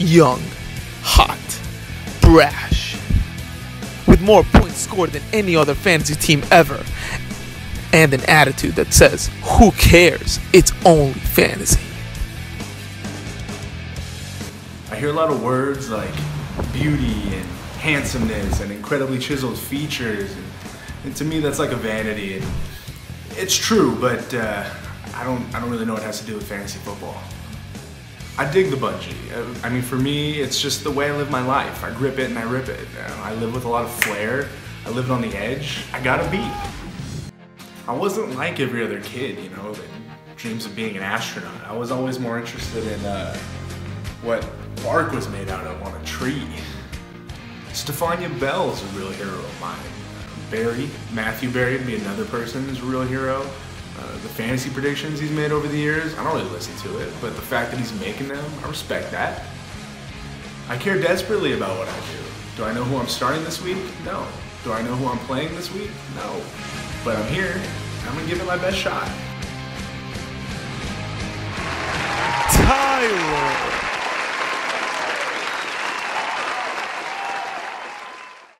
young, hot, brash, with more points scored than any other fantasy team ever, and an attitude that says, Who cares? It's only fantasy. I hear a lot of words like beauty and handsomeness and incredibly chiseled features, and, and to me that's like a vanity. And it's true, but uh, I don't I don't really know what it has to do with fantasy football. I dig the bungee. Uh, I mean, for me, it's just the way I live my life. I grip it and I rip it. I live with a lot of flair. I live on the edge. I gotta beat. I wasn't like every other kid, you know, that dreams of being an astronaut. I was always more interested in uh, what bark was made out of on a tree. Stephania Bell is a real hero of mine. Berry, Matthew Berry would be another person who's a real hero. Uh, the fantasy predictions he's made over the years, I don't really listen to it, but the fact that he's making them, I respect that. I care desperately about what I do. Do I know who I'm starting this week? No. Do I know who I'm playing this week? No. But I'm here. I'm gonna give it my best shot.